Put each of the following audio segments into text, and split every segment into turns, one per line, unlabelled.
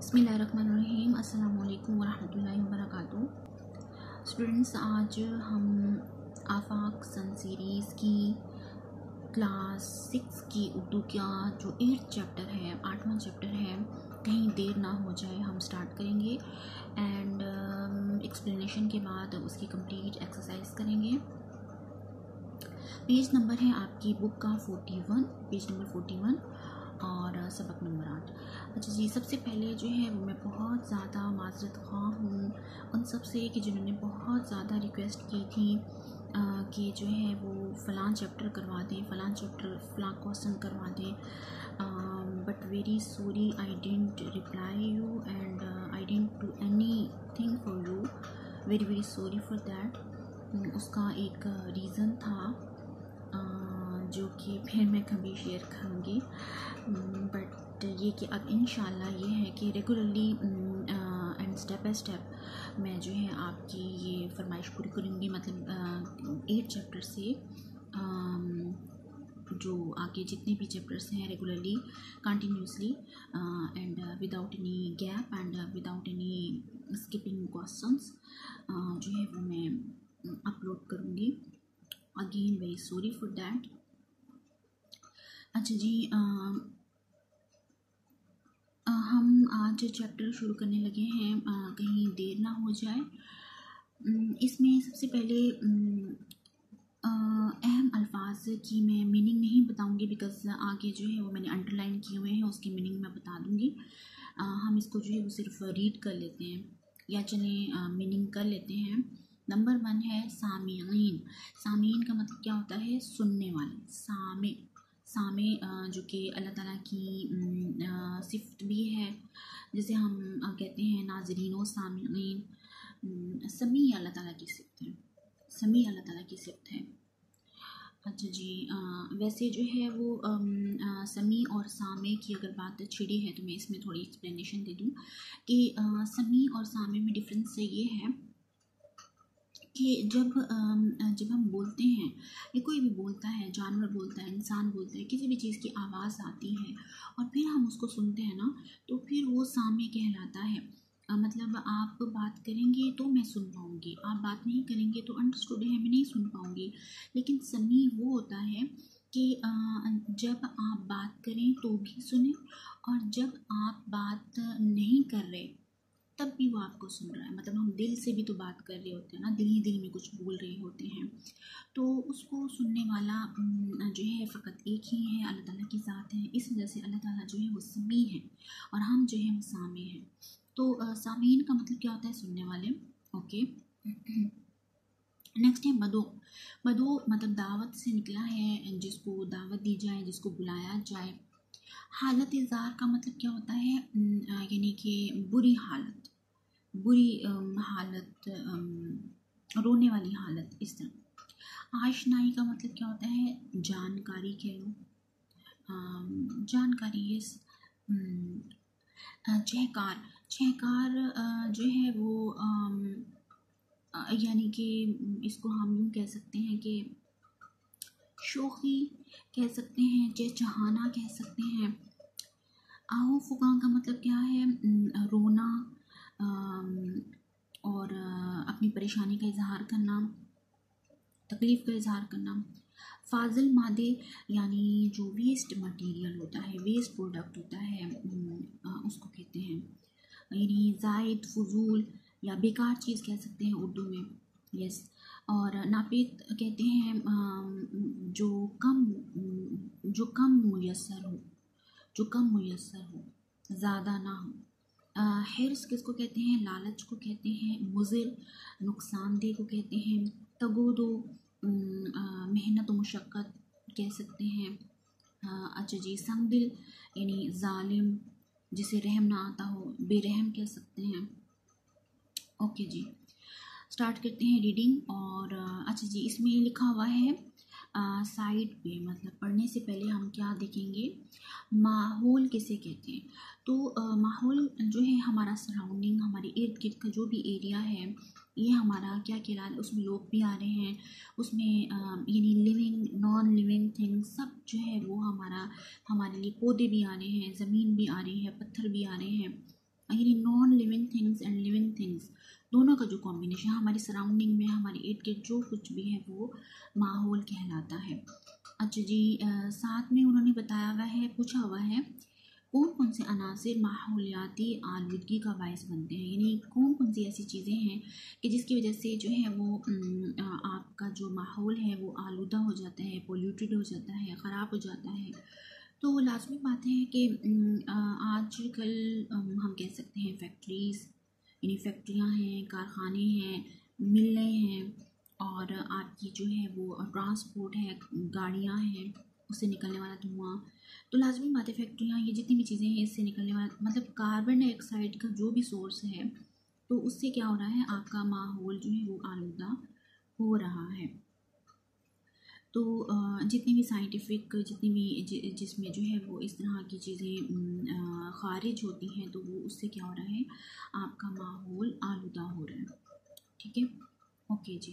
बसमीम अल्लाम वरहमल वबरक स्टूडेंट्स आज हम आफाक सन सीरीज़ की क्लास सिक्स की उर्दू का जो एट्थ चैप्टर है आठवां चैप्टर है कहीं देर ना हो जाए हम स्टार्ट करेंगे। एंड एक्सप्लेनेशन um, के बाद उसकी कंप्लीट एक्सरसाइज करेंगे। पेज नंबर है आपकी बुक का forty one page number forty one और सबक नंबर आठ। अच्छा जी, सबसे पहले जो है, मैं बहुत ज़्यादा माजरत ख़्वाह हूँ। उन सबसे कि जिन्होंने बहुत ज़्यादा रिक्वेस्ट की थी कि जो है वो फ़लाँ चैप्टर करवा दें, फ़लाँ चैप्टर, फ़लाँ क्वेश्चन करवा दें। But very sorry I didn't reply you and I didn't do anything for you very very sorry for that उसका एक रीज़न था। जो कि फिर मैं कभी शेयर करूँगी। बट ये कि अब इन ये है कि regularly and step by step मैं जो है आपकी ये फरमाइश पूरी करूँगी। मतलब एट चैप्टर से जो आगे जितने भी चैप्टर्स हैं regularly continuously and without any gap and without any skipping questions जो है वो मैं अपलोड करूँगी। Again very sorry for that अच्छा जी आ, आ, हम आज चैप्टर शुरू करने लगे हैं। आ, कहीं देर ना हो जाए। इसमें सबसे पहले अहम अल्फाज की मैं मीनिंग नहीं बताऊँगी बिकॉज़ आगे जो है वो मैंने अंडरलाइन किए हुए हैं उसकी मीनिंग मैं बता दूँगी। आ, हम इसको जो है वो सिर्फ़ रीड कर लेते हैं या चलें मीनिंग कर लेते हैं। नंबर वन है सामीन। सामीन का मतलब क्या होता है? सुनने वाले। सामे। सामे जो कि अल्लाह ताला की सिफ्त भी है। जैसे हम कहते हैं नाजरीन व सामीन समी अल्लाह ताला की सिफ्त है। समी अल्लाह ताला की सिफ्त है। अच्छा जी वैसे जो है वो समी और सामे की अगर बात छिड़ी है तो मैं इसमें थोड़ी एक्सप्लेनेशन दे दूँ कि समी और सामे में डिफरेंस ये है कि जब जब हम बोलते हैं, या कोई भी बोलता है, जानवर बोलता है, इंसान बोलता है, किसी भी चीज़ की आवाज़ आती है और फिर हम उसको सुनते हैं ना तो फिर वो सामने कहलाता है। मतलब आप बात करेंगे तो मैं सुन पाऊँगी, आप बात नहीं करेंगे तो अंडरस्टूड है, मैं नहीं सुन पाऊँगी। लेकिन समी वो होता है कि जब आप बात करें तो भी सुने और जब आप बात नहीं कर रहे तब भी वो आपको सुन रहा है। मतलब हम दिल से भी तो बात कर रहे होते हैं ना, दिल ही दिल में कुछ बोल रहे होते हैं। तो उसको सुनने वाला जो है, फ़कत एक ही है, अल्लाह ताला की ज़ात है। इस वजह से अल्लाह ताला जो है, वो समी है और हम जो है, वो सामे हैं। तो सामीन का मतलब क्या होता है सुनने वाले? ओके। नेक्स्ट है मदो। मदो मतलब दावत से निकला है, जिसको दावत दी जाए, जिसको बुलाया जाए। हालत इज़ार का मतलब क्या होता है? यानी कि बुरी हालत। बुरी हालत रोने वाली हालत इस तरह। आशनाई का मतलब क्या होता है? जानकारी कह लो। जानकारी इस चहकार चहकार जो है वो यानी कि इसको हम यूँ कह सकते हैं कि शोखी कह सकते हैं चहचहाना कह सकते हैं। आहो फुका का मतलब क्या है? रोना और अपनी परेशानी का इजहार करना, तकलीफ़ का इजहार करना। फाजिल मादे, यानी जो वेस्ट मटेरियल होता है वेस्ट प्रोडक्ट होता है उसको कहते हैं। यानी जायद, फजूल या बेकार चीज़ कह सकते हैं उर्दू में यस और नापित कहते हैं जो कम जो कम मैसर हो, जो कम मैसर हो, ज़्यादा ना हो। हिर्स किसको कहते हैं? लालच को कहते हैं मुज़िर नुकसानदेह को कहते हैं, तगोदो मेहनत मुशक्क़त कह सकते हैं। अच्छा जी संग दिल यानी ालिम जिसे रहम ना आता हो, बेरहम कह सकते हैं। ओके जी, स्टार्ट करते हैं रीडिंग और अच्छा जी, इसमें लिखा हुआ है साइड पे मतलब पढ़ने से पहले हम क्या देखेंगे? माहौल किसे कहते हैं? तो माहौल जो है हमारा सराउंडिंग हमारे इर्द गिर्द का जो भी एरिया है, ये हमारा क्या कहला उसमें लोग भी आ रहे हैं, उसमें यानी लिविंग नॉन लिविंग थिंग सब जो है वो हमारा, हमारे लिए पौधे भी आ रहे हैं, ज़मीन भी आ रही है, पत्थर भी आ रहे हैं। यानी non living things and living things दोनों का जो कॉम्बिनेशन हमारी सराउंडिंग में, हमारे इर्द गिर्द जो कुछ भी है, वो माहौल कहलाता है। अच्छा जी साथ में उन्होंने बताया हुआ है, पूछा हुआ है, कौन कौन से अनासर माहौलियाती आलूदगी का बायस बनते हैं? यानी कौन कौन सी ऐसी चीज़ें हैं कि जिसकी वजह से जो है वो आपका जो माहौल है, वो आलूदा हो जाता है पोल्यूटेड हो जाता है, ख़राब हो जाता है? तो लाजमी बात है कि आज कल हम कह सकते हैं फैक्ट्रीज़ यानी फैक्ट्रियाँ हैं, कारखाने हैं, मिलें हैं और आपकी जो है वो ट्रांसपोर्ट है, गाड़ियाँ हैं, उससे निकलने वाला धुआँ। तो लाजमी बात है फैक्ट्रियाँ, ये जितनी भी चीज़ें हैं, इससे निकलने वाला मतलब कार्बन डाइऑक्साइड का जो भी सोर्स है तो उससे क्या हो रहा है, आपका माहौल जो है वो आलूदा हो रहा है। तो जितनी भी साइंटिफिक जितनी भी जिसमें जो है वो इस तरह की चीज़ें खारिज होती हैं तो वो उससे क्या हो रहा है? आपका माहौल आलूदा हो रहा है। ठीक है? ओके जी।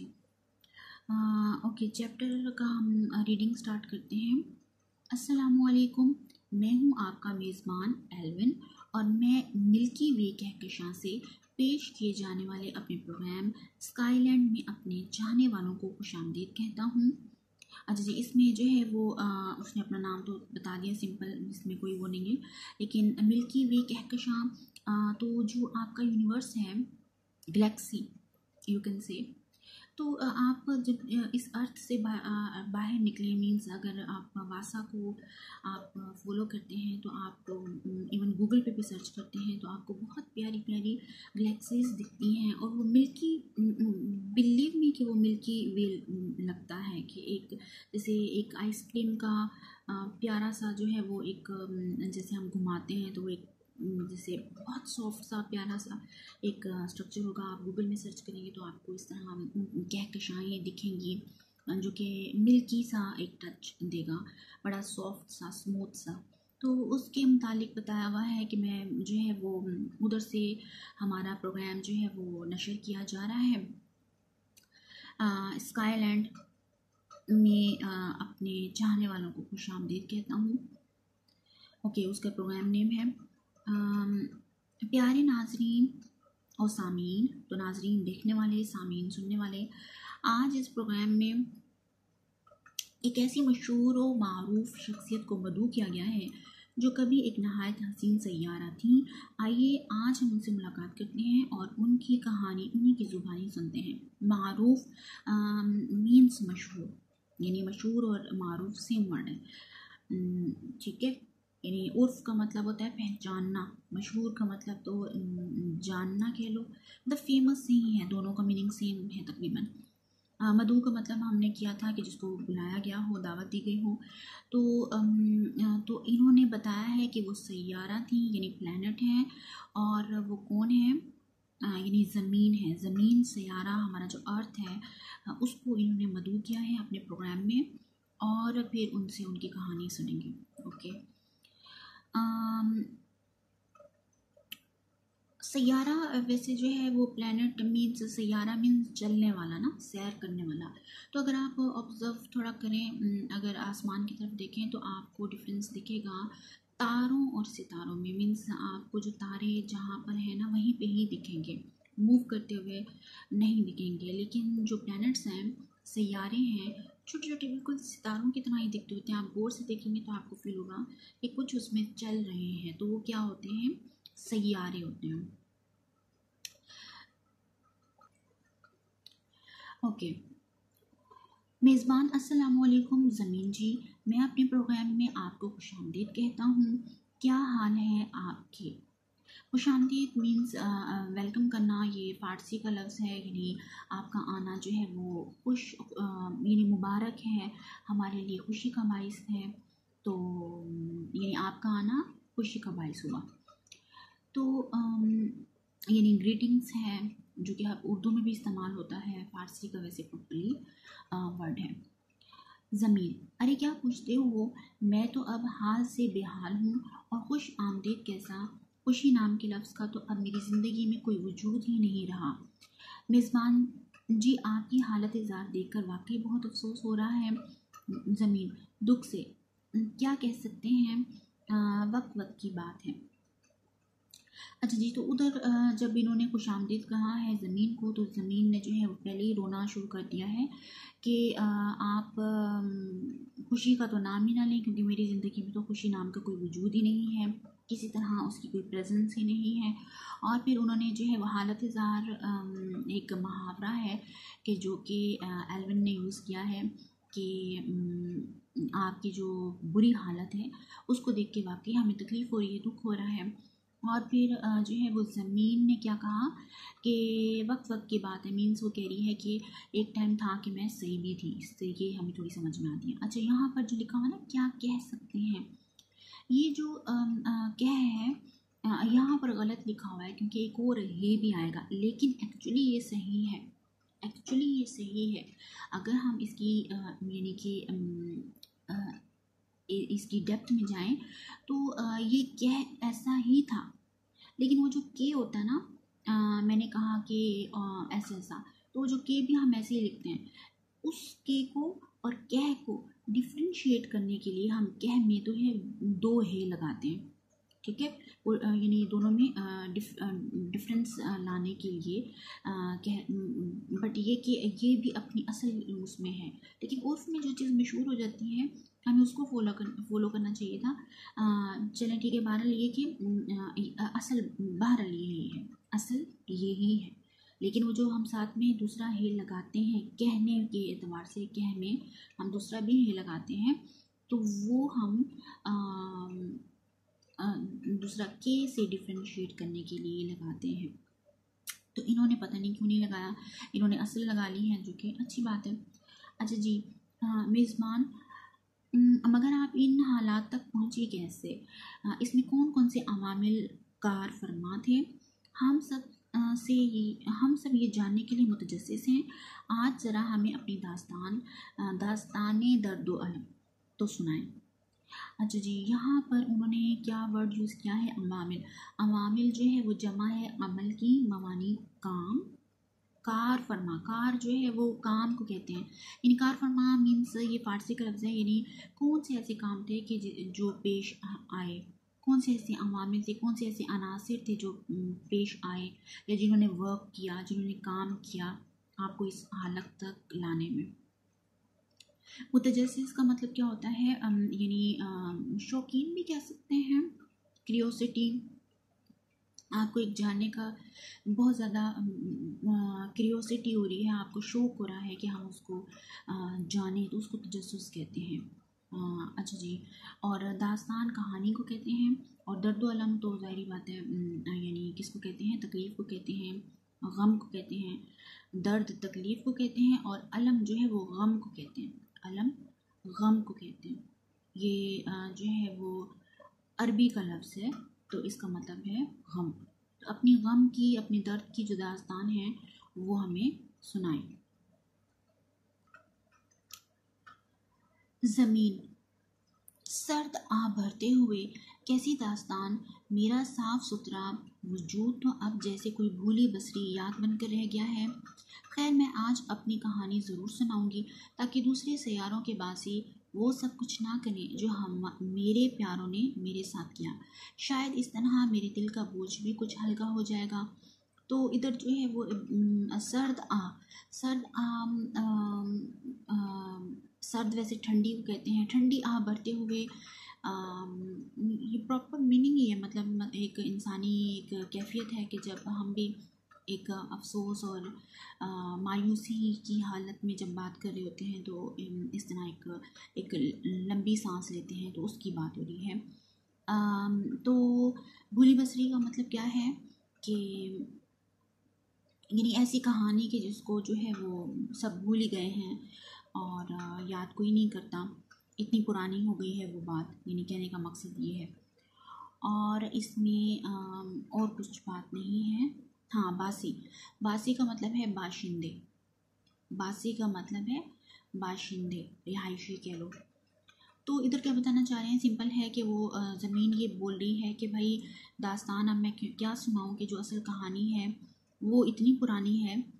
ओके चैप्टर का हम रीडिंग स्टार्ट करते हैं। असलकुम मैं हूँ आपका मेज़बान एलविन और मैं मिल्की वे कहकशां से पेश किए जाने वाले अपने प्रोग्राम स्काईलैंड में अपने चाहने वालों को खुश कहता हूँ। अच्छा जी इसमें जो है वो आ, उसने अपना नाम तो बता दिया सिंपल इसमें कोई वो नहीं है। लेकिन मिल्की वे कहकशां तो जो आपका यूनिवर्स है गलेक्सी यू कैन से तो आप जब इस अर्थ से बाहर निकले मीन्स अगर आप वासा को आप फॉलो करते हैं तो आप तो इवन गूगल पे भी सर्च करते हैं तो आपको बहुत प्यारी प्यारी गलेक्सीज दिखती हैं और वो मिल्की बिलीव मी कि वो मिल्की वे लगता है कि एक, जैसे एक आइसक्रीम का प्यारा सा जो है वो एक जैसे हम घुमाते हैं तो वो एक जैसे बहुत सॉफ्ट सा प्यारा सा एक स्ट्रक्चर होगा। आप गूगल में सर्च करेंगे तो आपको इस तरह कहकशाएँ दिखेंगी जो कि मिल्की सा एक टच देगा बड़ा सॉफ्ट सा स्मूथ सा। तो उसके मुतालिक बताया हुआ है कि मैं जो है वो उधर से हमारा प्रोग्राम जो है वो नशर किया जा रहा है। स्काईलैंड में आ, अपने चाहने वालों को खुश आमदीद कहता हूँ। ओके उसका प्रोग्राम नेम है प्यारे नाजरीन और सामीन तो नाजरीन, देखने वाले, सामीन, सुनने वाले, आज इस प्रोग्राम में एक ऐसी मशहूर और मरूफ शख्सियत को मदू किया गया है, जो कभी एक नहायत हसीन सैारा थी। आइए आज हम उनसे मुलाकात करते हैं और उनकी कहानी, उन्हीं की ज़ुबानी सुनते हैं। मरूफ मीन्स मशहूर, यानी मशहूर और मरूफ सेम वर्ड है ठीक है? यानी उर्फ़ का मतलब होता है पहचानना, मशहूर का मतलब तो जानना कह लो। मतलब फ़ेमस ही है, दोनों का मीनिंग सेम है तकरीबन। मधु का मतलब हमने किया था कि जिसको बुलाया गया हो, दावत दी गई हो। तो तो इन्होंने बताया है कि वो सैारा थी, यानी प्लानट हैं, और वो कौन है? यानी ज़मीन है। ज़मीन सैारा हमारा जो अर्थ है उसको इन्होंने मधु किया है अपने प्रोग्राम में, और फिर उनसे उनकी कहानी सुनेंगे। ओके सैारा वैसे जो है वो प्लानट मीन्स सैारा मीन्स चलने वाला ना, सैर करने वाला। तो अगर आप ऑब्ज़र्व थोड़ा करें अगर आसमान की तरफ़ देखें तो आपको डिफरेंस दिखेगा। तारों और सितारों में मीन्स आपको जो तारे जहाँ पर है ना, वहीं पे ही दिखेंगे। मूव करते हुए नहीं दिखेंगे। लेकिन जो प्लैनेट्स हैं सैारे हैं छोटे छोटे बिल्कुल सितारों की तरह ही दिखते होते हैं। आप गौर से देखेंगे तो आपको फील होगा कि कुछ उसमें चल रहे हैं। तो वो क्या होते हैं? सैारे होते हैं। ओके मेज़बान, अस्सलाम वालेकुम ज़मीन जी। मैं अपने प्रोग्राम में आपको खुश कहता हूँ। क्या हाल है आपके? खुश आमदीद मीन्स वेलकम करना, ये फ़ारसी का लफ्ज़ है, यानी आपका आना जो है वो खुश यानी मुबारक है, हमारे लिए खुशी का बायस है तो यानी आपका आना खुशी का बायस हुआ। तो यानी ग्रीटिंग्स है, जो कि आप उर्दू में भी इस्तेमाल होता है, फ़ारसी का वैसे प्रॉपरली वर्ड है। ज़मीन, अरे क्या पूछते हो मैं तो अब हाल से बेहाल हूँ और खुश आमदीद कैसा? खुशी नाम के लफ्ज़ का तो अब मेरी ज़िंदगी में कोई वजूद ही नहीं रहा। मेज़बान जी, आपकी हालत इजार देख कर वाकई बहुत अफसोस हो रहा है ज़मीन दुख से। क्या कह सकते हैं? वक्त वक्त की बात है। अच्छा जी तो उधर जब इन्होंने खुश आमदीद कहा है ज़मीन को तो ज़मीन ने जो है वो पहले ही रोना शुरू कर दिया है कि आप खुशी का तो नाम ही ना लें, क्योंकि मेरी ज़िंदगी में तो खुशी नाम का कोई वजूद ही नहीं है। किसी तरह उसकी कोई प्रेजेंस ही नहीं है। और फिर उन्होंने जो है वह हालत ज़ार एक मुहावरा है कि जो कि एलविन ने यूज़ किया है कि आपकी जो बुरी हालत है, उसको देख के वाकई हमें तकलीफ़ हो रही है, दुख हो रहा है। और फिर जो है वो ज़मीन ने क्या कहा कि वक्त वक्त की बात है मीन्स वो कह रही है कि एक टाइम था कि मैं सही भी थी, इससे ये हमें थोड़ी समझ में आती है। अच्छा यहाँ पर जो लिखा हुआ ना, क्या कह सकते हैं? ये जो क्या है यहाँ पर गलत लिखा हुआ है क्योंकि एक और हे भी आएगा, लेकिन एक्चुअली ये सही है एक्चुअली ये सही है। अगर हम इसकी यानी कि इसकी डेप्थ में जाएँ तो ये कह ऐसा ही था। लेकिन वो जो के होता है ना मैंने कहा कि ऐसा ऐसा तो जो के भी हम ऐसे ही लिखते हैं, उस के को और कह को डिफ्रेंशिएट करने के लिए हम कह में तो है, दो हे लगाते हैं, ठीक है? यानी दोनों में डिफरेंस लाने के लिए कह बट ये कि, ये भी अपनी असल उसमें है, लेकिन उर्फ़ में जो चीज़ मशहूर हो जाती है, हमें उसको फॉलो कर फॉलो करना चाहिए था चलें ठीक है बहरहाल ये कि असल बहरहाल यही है, असल यही है। लेकिन वो जो हम साथ में दूसरा हे लगाते हैं कहने के एतबार से कह में हम दूसरा भी हे लगाते हैं तो वो हम आ, आ, दूसरा के से डिफ्रेंशिएट करने के लिए लगाते हैं। तो इन्होंने पता नहीं क्यों नहीं लगाया। इन्होंने असल लगा ली है जो कि अच्छी बात है। अच्छा जी मेज़बान मगर आप इन हालात तक पहुँचे कैसे? इसमें कौन कौन से अवामिल कार फरमा थे? हम सब से ये हम सब ये जानने के लिए मुतजस हैं। आज ज़रा हमें अपनी दास्तान दास्तान दर्द अलम तो सुनाएँ। अच्छा जी, यहाँ पर उन्होंने क्या वर्ड यूज़ किया है? अवामिल अवामिल जो है वो जमा है अमल की मवानी काम। कार फरमा। कार जो है वो काम को कहते हैं। यानी कार फरमा मीन्स ये फारसी का लफ्ज़ है, यानी कौन से ऐसे काम थे कि जो पेश आए? कौन से ऐसे अवामिल थे, कौन से ऐसे अनासर थे जो पेश आए या जिन्होंने वर्क किया, जिन्होंने काम किया आपको इस हालत तक लाने में? मुतजस का मतलब क्या होता है? यानी शौकीन भी कह सकते हैं क्रियोसिटी आपको एक जानने का बहुत ज़्यादा क्रियोसिटी हो रही है, आपको शौक हो रहा है कि हम उसको जाने तो उसको तजस कहते हैं। अच्छा जी। और दास्तान कहानी को कहते हैं, और दर्द अलम तो ज़ाहरी बात है यानी किसको कहते हैं? तकलीफ़ को कहते हैं, गम को कहते हैं, दर्द तकलीफ़ को कहते हैं, और अलम जो है वो गम को कहते हैं। अलम गम को कहते हैं। ये जो है वो अरबी का लफ्ज़ है तो इसका मतलब है गम। तो अपनी गम की, अपने दर्द की जो दास्तान है, वो हमें सुनाएँ ज़मीन। सर्द आ भरते हुए कैसी दास्तान मेरा साफ़ सुथरा वजूद तो अब जैसे कोई भूली बसरी याद बनकर रह गया है। खैर मैं आज अपनी कहानी ज़रूर सुनाऊँगी ताकि दूसरे सैारों के बासी वो सब कुछ ना करें जो हम मेरे प्यारों ने मेरे साथ किया। शायद इस तरह मेरे दिल का बोझ भी कुछ हल्का हो जाएगा। तो इधर जो है वो सर्द आ सर्द आ, आ, आ सर्द वैसे ठंडी को कहते हैं। ठंडी आ बढ़ते हुए आ, ये प्रॉपर मीनिंग ही है। मतलब एक इंसानी एक कैफियत है कि जब हम भी एक अफसोस और आ, मायूसी की हालत में जब बात कर रहे होते हैं तो इस तरह एक एक लंबी सांस लेते हैं तो उसकी बात हो रही है। आ, तो भूली बसरी का मतलब क्या है कि यानी ऐसी कहानी कि जिसको जो है वो सब भूल ही गए हैं। और याद कोई नहीं करता। इतनी पुरानी हो गई है वो बात, यानी कहने का मकसद ये है। और इसमें और कुछ बात नहीं है। हाँ बासी। बासी का मतलब है बाशिंदे। बासी का मतलब है बाशिंदे, रिहायशी कह लो। तो इधर क्या बताना चाह रहे हैं? सिंपल है कि वो ज़मीन ये बोल रही है कि भाई, दास्तान, अब मैं क्या सुनाऊँ कि जो असल कहानी है, वो इतनी पुरानी है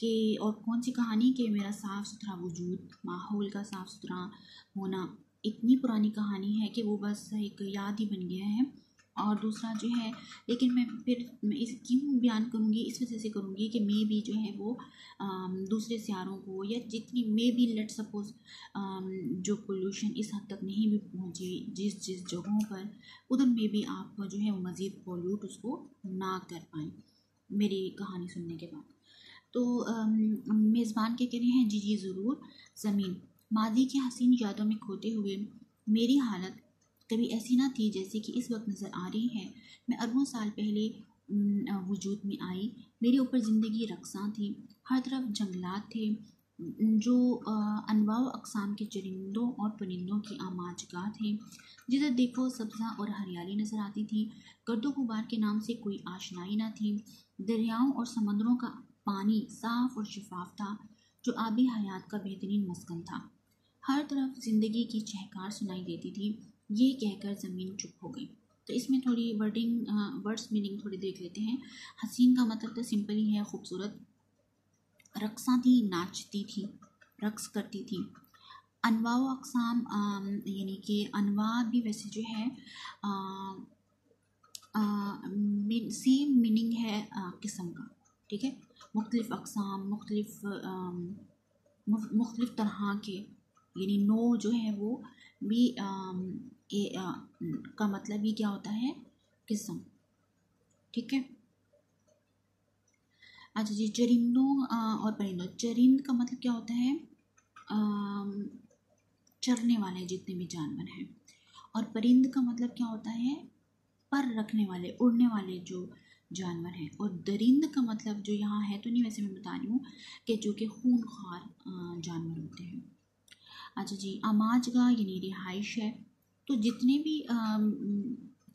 कि और कौन सी कहानी कि मेरा साफ़ सुथरा वजूद माहौल का साफ़ सुथरा होना इतनी पुरानी कहानी है कि वो बस एक याद ही बन गया है। और दूसरा जो है लेकिन मैं फिर मैं इस क्यों बयान करूँगी? इस वजह से करूँगी कि मे भी जो है वो आ, दूसरे सियारों को या जितनी मे भी लेट सपोज़ जो पोल्यूशन इस हद तक नहीं भी पहुँची जिस जिस जगहों पर उधर में भी आप जो है मज़ीद पोल्यूट उसको ना कर पाएँ मेरी कहानी सुनने के बाद। तो मेज़बान के कह रहे हैं, जी जी, ज़रूर, ज़मीन। मादी की हसीन यादों में खोते हुए मेरी हालत कभी ऐसी ना थी जैसे कि इस वक्त नज़र आ रही है। मैं अरबों साल पहले वजूद में आई। मेरे ऊपर ज़िंदगी रकसा थी। हर तरफ़ जंगलात थे, जो अनवा अकसाम के चरिंदों और परिंदों की आमाजगाह थे। जिधर देखो, सब्ज़ा और हरियाली नज़र आती थी। गर्दो गुबार के नाम से कोई आशनाई ना थी। दरियाओं और समंदरों का पानी साफ़ और शफाफ था, जो आबी हयात का बेहतरीन मस्कन था। हर तरफ़ ज़िंदगी की चहकार सुनाई देती थी। ये कहकर ज़मीन चुप हो गई। तो इसमें थोड़ी वर्डिंग वर्ड्स मीनिंग थोड़ी देख लेते हैं। हसीन का मतलब तो सिंपल ही है, खूबसूरत। रक्सा थी, नाचती थी, रक्स करती थी। अनवा अकसाम यानी कि अनवा भी वैसे जो है सेम मीनिंग है किस्म का। ठीक है? मुख्तलिफ़ अकसाम मुख्तलिफ़ मुख्तलिफ़ तरह के यानी नो जो है वो भी आ, ए आ, का मतलब ही क्या होता है? किस्म। ठीक है? अच्छा जी चरिंदों और परिंदों। चरिंद का मतलब क्या होता है? आ, चरने वाले जितने भी जानवर हैं। और परिंद का मतलब क्या होता है? पर रखने वाले उड़ने वाले जो जानवर हैं। और दरिंद का मतलब जो यहाँ है तो नहीं, वैसे मैं बता रही हूँ कि जो कि खून खार जानवर होते हैं। अच्छा जी अमाजगा यानी रिहाइश है। तो जितने भी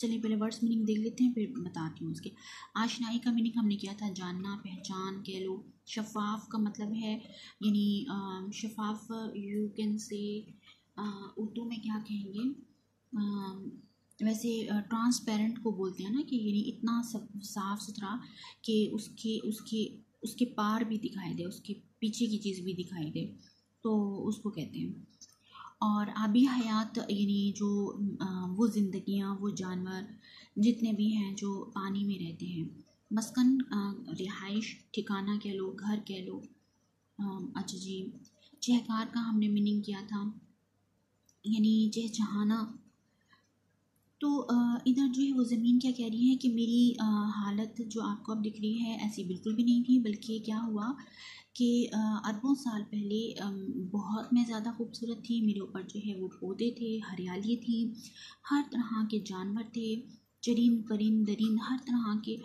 चलिए पहले वर्ड्स मीनिंग देख लेते हैं, फिर बताती हूँ उसके। आशनाई का मीनिंग हमने किया था जानना, पहचान, कह लो। शफाफ का मतलब है, यानी शफाफ, यू कैन से उर्दू में क्या कहेंगे? वैसे ट्रांसपेरेंट को बोलते हैं ना कि यानी इतना साफ़ सुथरा कि उसके उसके उसके पार भी दिखाई दे, उसके पीछे की चीज़ भी दिखाई दे तो उसको कहते हैं। और आबी हयात यानी जो वो ज़िंदगियाँ, वो जानवर जितने भी हैं जो पानी में रहते हैं, मस्कन रिहाइश, ठिकाना कह लो, घर कह लो अच्छा जी चहकार का हमने मीनिंग किया था। यानी चहचहाना तो इधर जो है वो ज़मीन क्या कह रही है कि मेरी हालत जो आपको अब दिख रही है ऐसी बिल्कुल भी नहीं थी, बल्कि क्या हुआ कि अरबों साल पहले बहुत मैं ज़्यादा खूबसूरत थी, मेरे ऊपर जो है वो पौधे थे, हरियाली थी, हर तरह के जानवर थे चरिंद परिंद दरिंद हर तरह के।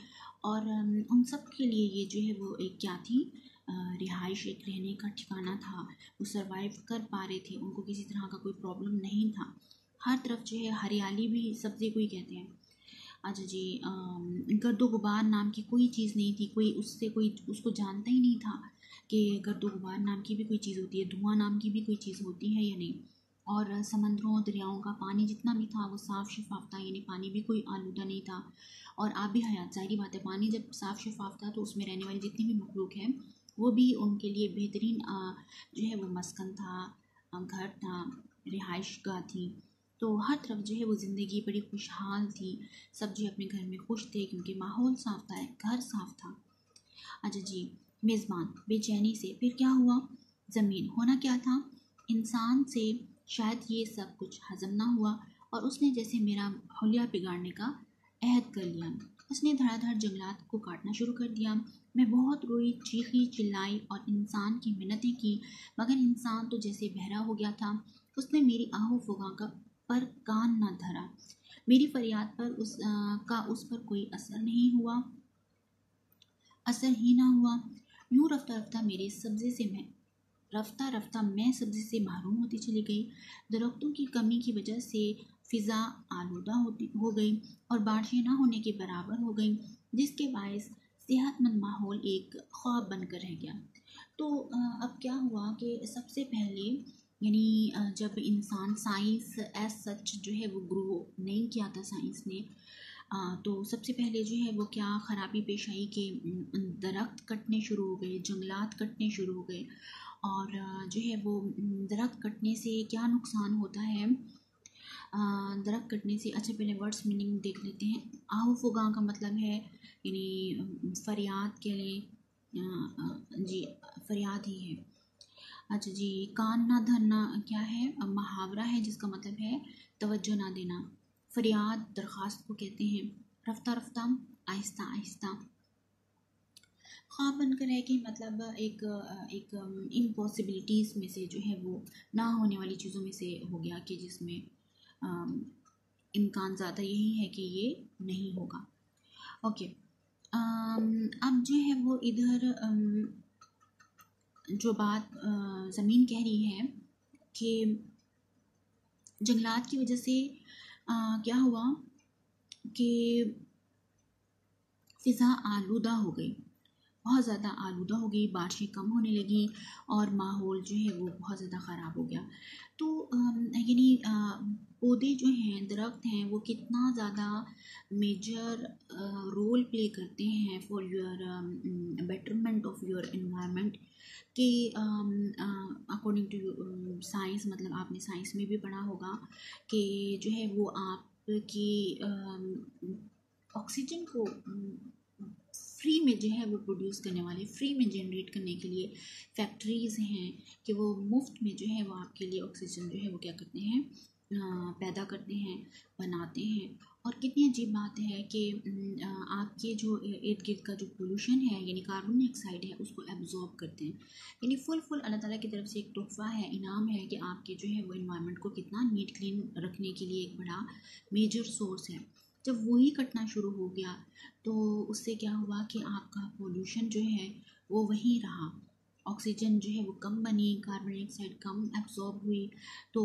और उन सब के लिए ये जो है वो एक क्या थी रिहाइश, एक रहने का ठिकाना था, वो सर्वाइव कर पा रहे थे, उनको किसी तरह का कोई प्रॉब्लम नहीं था। हर तरफ़ जो है हरियाली भी सब्ज़ी को ही कहते हैं। अच्छा जी गर्दो गुबार नाम की कोई चीज़ नहीं थी, कोई उससे कोई, उसको जानता ही नहीं था कि गर्दो गुबार नाम की भी कोई चीज़ होती है, धुआँ नाम की भी कोई चीज़ होती है या नहीं। और समंदरों, दरियाओं का पानी जितना भी था, वो साफ़ शफाफ था यानी पानी भी कोई आलूदा नहीं था। और आबी हयात ज़ाहरी बात है, पानी जब साफ़ शफाफ था तो उसमें रहने वाली जितनी भी मखलूक है, वो भी उनके लिए बेहतरीन जो है वो मस्कन था घर था, रिहाइश गाह थी। तो हर तरफ़ जो है वो ज़िंदगी बड़ी खुशहाल थी। सब जो अपने घर में खुश थे क्योंकि माहौल साफ़ था, घर साफ़ था। अच्छा जी, मेज़बान, बेचैनी से फिर क्या हुआ? ज़मीन होना क्या था? इंसान से शायद ये सब कुछ हज़म ना हुआ, और उसने जैसे मेरा हलिया बिगाड़ने का अहद कर लिया। उसने धड़ाधड़ जंगलात को काटना शुरू कर दिया। मैं बहुत रोई, चीखी, चिल्लाई और इंसान की मिन्नतें की, मगर इंसान तो जैसे बहरा हो गया था। उसने मेरी आहू फुगा का पर कान न धरा। मेरी फरियाद पर उस आ, का उस पर कोई असर नहीं हुआ। असर ही ना हुआ। यूँ रफ्ता रफ्ता मेरे सब्ज़े से मैं रफ्ता रफ्ता मैं सब्ज़ी से महरूम होती चली गई। दरख्तों की कमी की वजह से फ़िज़ा आलूदा होती हो गई और बारिशें ना होने के बराबर हो गई जिसके बायस सेहतमंद माहौल एक ख्वाब बनकर रह गया। तो अब क्या हुआ कि सबसे पहले यानी जब इंसान साइंस एज सच जो है वो ग्रो नहीं किया था साइंस ने तो सबसे पहले जो है वो क्या ख़राबी पेश आई कि दरख्त कटने शुरू हो गए, जंगलात कटने शुरू हो गए और जो है वो दरख्त कटने से क्या नुकसान होता है? दरख्त कटने से अच्छा पहले वर्ड्स मीनिंग देख लेते हैं। आहू, फुगा का मतलब है, यानी फरियाद के लिए जी, फरियाद ही है। अच्छा जी, कान ना धरना क्या है? मुहावरा है जिसका मतलब है तवज्जो ना देना। फरियाद दरख्वास्त को कहते हैं। रफ्ता रफ्ता, आहिस्ता आहिस्ता। ख्वाब बनकर है कि मतलब एक एक इम्पॉसिबिलिटीज़ में से जो है वो ना होने वाली चीज़ों में से हो गया कि जिसमें इम्कान ज़्यादा यही है कि ये नहीं होगा। ओके अब जो है वो इधर जो बात ज़मीन कह रही है कि जंगलात की वजह से आ, क्या हुआ कि फ़िज़ा आलूदा हो गई। बहुत ज़्यादा आलूदा हो गई बारिशें कम होने लगी और माहौल जो है वो बहुत ज़्यादा ख़राब हो गया। तो यानी पौधे जो हैं, दरख्त हैं, वो कितना ज़्यादा मेजर रोल प्ले करते हैं for your betterment of your environment कि अकॉर्डिंग टू साइंस मतलब आपने साइंस में भी पढ़ा होगा कि जो है वो आपकी ऑक्सीजन को फ्री में जो है वो प्रोड्यूस करने वाले फ्री में जनरेट करने के लिए फैक्ट्रीज़ हैं कि वो मुफ़्त में जो है वो आपके लिए ऑक्सीजन जो है वो क्या करते हैं पैदा करते हैं, बनाते हैं। और कितनी अजीब बात है कि आपके जो इर्द गिर्द का जो पोल्यूशन है, यानी कार्बन डाइऑक्साइड है, उसको एब्जॉर्ब करते हैं। यानी फुल फुल अल्लाह ताला की तरफ़ से एक तोहफ़ा है, इनाम है कि आपके जो है वो इन्वायरमेंट को कितना नीट क्लीन रखने के लिए एक बड़ा मेजर सोर्स है। जब वही कटना शुरू हो गया तो उससे क्या हुआ कि आपका पोल्यूशन जो है, वो वहीं रहा। ऑक्सीजन जो है वो कम बनी कार्बन डाइऑक्साइड कम एब्जॉर्ब हुई। तो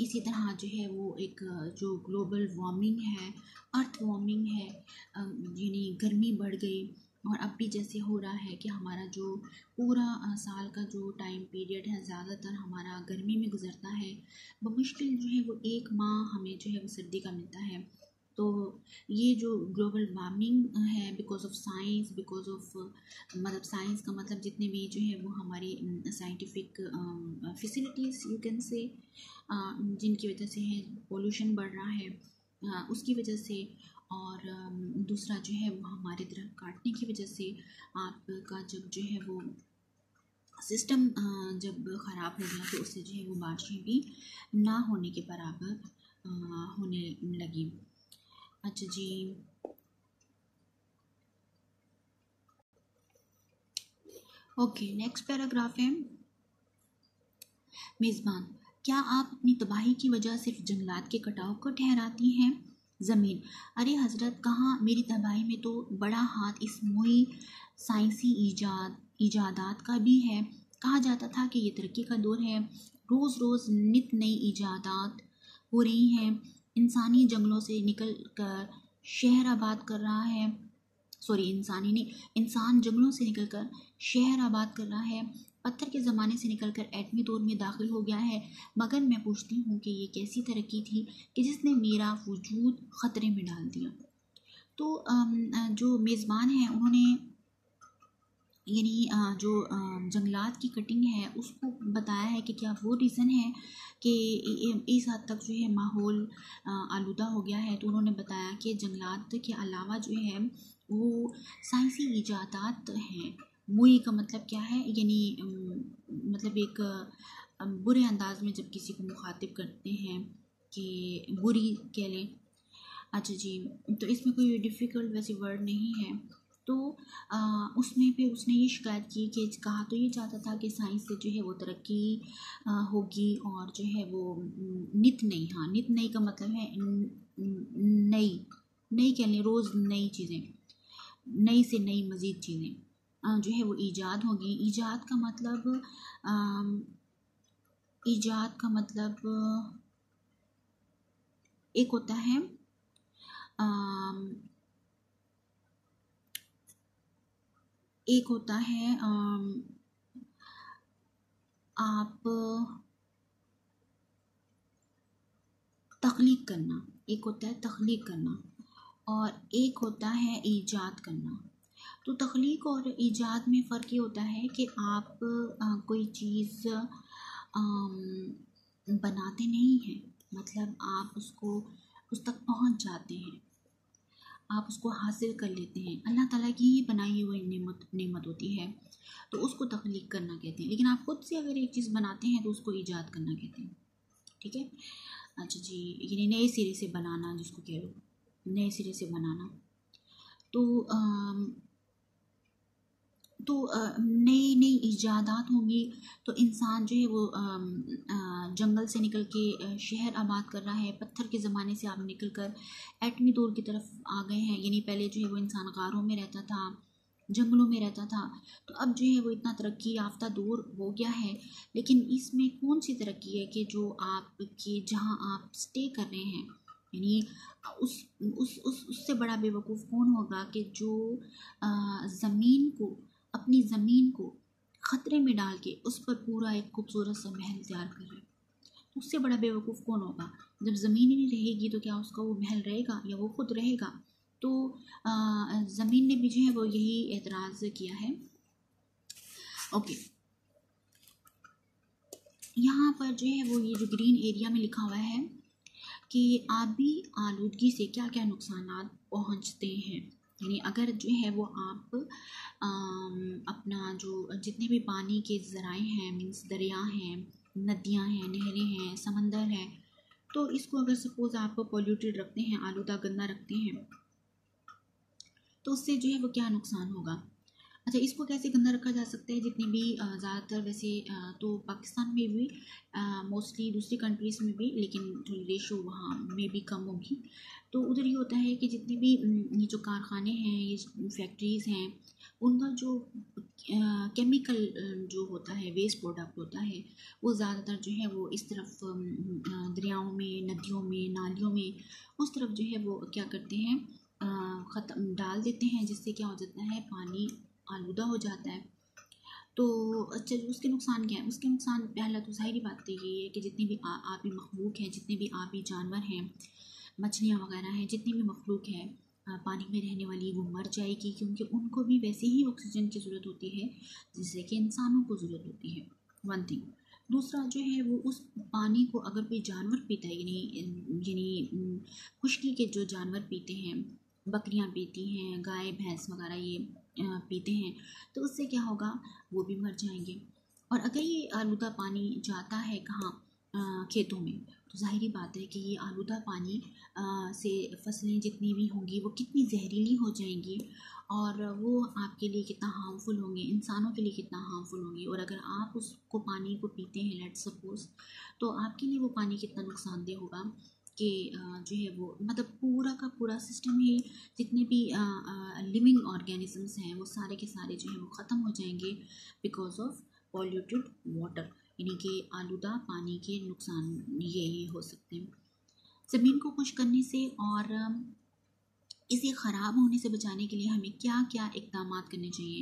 इसी तरह जो है वो एक, जो ग्लोबल वार्मिंग है अर्थ वार्मिंग है यानी गर्मी बढ़ गई। और अब भी जैसे हो रहा है कि हमारा जो पूरा साल का जो टाइम पीरियड है, ज़्यादातर हमारा गर्मी में गुजरता है। बमुश्किल जो है वो एक माह हमें जो है वो सर्दी का मिलता है। तो ये जो ग्लोबल वार्मिंग है because of science because of मतलब साइंस का मतलब जितने भी जो है वो हमारी scientific facilities you can say जिनकी वजह से है पोल्यूशन बढ़ रहा है uh, उसकी वजह से और um, दूसरा जो है वो हमारे दरख्त काटने की वजह से आपका जब जो है वो सिस्टम uh, जब ख़राब हो गया तो उससे जो है वो बारिशें भी ना होने के बराबर uh, होने लगी। अच्छा जी। ओके नेक्स्ट पैराग्राफ है। मेज़बान, क्या आप अपनी तबाही की वजह सिर्फ़ जंगलात के कटाव को ठहराती हैं? ज़मीन, अरे हज़रत, कहाँ? मेरी तबाही में तो बड़ा हाथ इस मोई साइंसी ईजाद, ईजादात का भी है। कहा जाता था कि ये तरक्की का दौर है। रोज़ रोज़ नित नई ईजादात हो रही हैं। इंसानी जंगलों से निकल कर शहर आबाद कर रहा है। सॉरी इंसानी नहीं, इंसान जंगलों से निकल कर शहर आबाद कर रहा है। पत्थर के ज़माने से निकलकर एटमी दौर में दाखिल हो गया है। मगर मैं पूछती हूँ कि ये कैसी तरक्की थी कि जिसने मेरा वजूद ख़तरे में डाल दिया। तो जो मेज़बान हैं, उन्होंने यानी जो जंगलात की कटिंग है, उसको बताया है कि क्या वो रीज़न है कि इस हद तक जो है माहौल आलूदा हो गया है। तो उन्होंने बताया कि जंगलात के अलावा जो है, वो साइंसी ईजादात हैं। मुई का मतलब क्या है? यानी मतलब एक बुरे अंदाज में जब किसी को मुखातिब करते हैं कि बुरी कह लें। अच्छा जी तो इसमें कोई डिफ़िकल्ट वैसे वर्ड नहीं है। तो आ, उसमें फिर उसने ये शिकायत की कि कहा तो ये चाहता था कि साइंस से जो है वो तरक्की होगी और जो है वो नित नई हाँ नित नई का मतलब है नई नई कह लें रोज़ नई चीज़ें नई से नई मज़ीद चीज़ें जो है वो ईजाद होगी। ईजाद का मतलब ईजाद का मतलब एक होता है आ, एक होता है आप तख्लीक करना। एक होता है तख्लीक करना और एक होता है ईजाद करना। तो तख्लीक और ईजाद में फ़र्क ये होता है कि आप कोई चीज़ बनाते नहीं हैं। मतलब आप उसको, उस तक पहुँच जाते हैं। आप उसको हासिल कर लेते हैं। अल्लाह ताला की ही बनाई हुई नेमत नेमत होती है। तो उसको तख्लीक करना कहते हैं। लेकिन आप खुद से अगर एक चीज़ बनाते हैं तो उसको ईजाद करना कहते हैं। ठीक है? अच्छा जी, यानी नए सिरे से बनाना जिसको कह लो, नए सिरे से बनाना। तो तो नई नई ईजादात होंगी। तो इंसान जो है वो जंगल से निकल के शहर आबाद कर रहा है, पत्थर के ज़माने से आप निकल कर एटमी दौर की तरफ़ आ गए हैं। यानी पहले जो है वो इंसान गारों में रहता था, जंगलों में रहता था। तो अब जो है वो इतना तरक्की याफ्ता दूर हो गया है। लेकिन इसमें कौन सी तरक्की है कि जो आपके जहाँ आप स्टे कर रहे हैं? यानी उस उस उस, उससे बड़ा बेवकूफ़ कौन होगा कि जो ज़मीन को अपनी ज़मीन को ख़तरे में डाल के उस पर पूरा एक खूबसूरत सा महल तैयार कर रहे तो उससे बड़ा बेवकूफ़ कौन होगा? जब ज़मीन ही नहीं रहेगी तो क्या उसका वो महल रहेगा या वो खुद रहेगा? तो ज़मीन ने भी जो है वो यही एतराज़ किया है। ओके। यहाँ पर जो है वो ये जो ग्रीन एरिया में लिखा हुआ है कि आबी आलूदगी से क्या क्या नुकसान पहुँचते हैं। यानी अगर जो है वो आप अपना जो जितने भी पानी के ज़राए हैं मीन्स दरिया हैं, नदियाँ हैं, नहरें हैं, समंदर हैं तो इसको अगर सपोज़ आप पोल्यूटेड रखते हैं, आलूदा गंदा रखते हैं तो उससे जो है वो क्या नुकसान होगा? अच्छा इसको कैसे गंदा रखा जा सकता है? जितनी भी ज़्यादातर वैसे तो पाकिस्तान में भी मोस्टली दूसरी कंट्रीज़ में भी, लेकिन थोड़ी रेशो वहाँ में भी कम होगी। तो उधर ये होता है कि जितने भी ये जो कारखाने हैं, ये फैक्ट्रीज़ हैं, उनका जो केमिकल जो होता है वेस्ट प्रोडक्ट होता है, वो ज़्यादातर जो है वो इस तरफ़ दरियाओं में, नदियों में, नालियों में, उस तरफ़ जो है वो क्या करते हैं ख़त्म, डाल देते हैं, जिससे क्या हो जाता है, पानी आलूदा हो जाता है। तो चलो, उसके नुकसान क्या है? उसके नुकसान, पहला तो ज़ाहरी बात तो ये है कि जितनी भी आबी मखलूक हैं, जितने भी आबी जानवर हैं, मछलियाँ वगैरह हैं, जितनी भी मखलूक है पानी में रहने वाली वो मर जाएगी क्योंकि उनको भी वैसे ही ऑक्सीजन की ज़रूरत होती है, जिससे कि इंसानों को ज़रूरत होती है। वन थिंग दूसरा जो है वो उस पानी को अगर कोई जानवर पीता है, यानी यानी, खुश्की के जो जानवर पीते हैं, बकरियाँ पीती हैं, गाय, भैंस वगैरह, ये पीते हैं तो उससे क्या होगा वो भी मर जाएँगे। और अगर ये आलूदा पानी जाता है कहाँ खेतों में तो ज़ाहिरी बात है कि ये आलूदा पानी आ, से फ़सलें जितनी भी होंगी वो कितनी जहरीली हो जाएँगी और वो आपके लिए कितना हार्मफुल होंगे इंसानों के लिए कितना हार्मफुल होंगे। और अगर आप उसको पानी को पीते हैं लेट सपोज़ तो आपके लिए वो पानी कितना नुकसानदेह होगा। कि जो है वो मतलब पूरा का पूरा सिस्टम ही, जितने भी लिविंग ऑर्गेनिजम्स हैं, वो सारे के सारे जो है वो ख़त्म हो जाएँगे बिकॉज़ ऑफ़ पॉल्यूटेड वाटर यानी कि आलूदा पानी के नुकसान ये ये हो सकते हैं। ज़मीन को खुश करने से और इसे ख़राब होने से बचाने के लिए हमें क्या क्या इकदाम करने चाहिए?